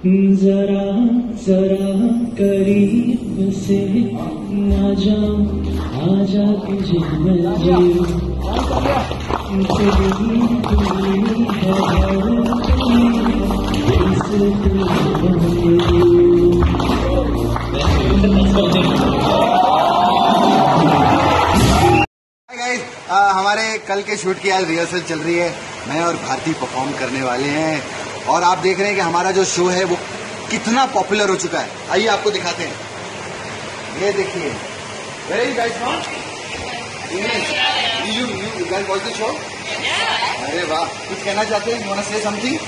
जरा जरा करीब से आ जाओ आ जा तुझे मिल गाइस हमारे कल के शूट की आज रिहर्सल चल रही है। मैं और भारती परफॉर्म करने वाले हैं। और आप देख रहे हैं कि हमारा जो शो है वो कितना पॉपुलर हो चुका है। आइए आपको दिखाते हैं। ये देखिए। Very you guys you you guys watch the show अरे वाह। कुछ कहना चाहते हैं? Want say something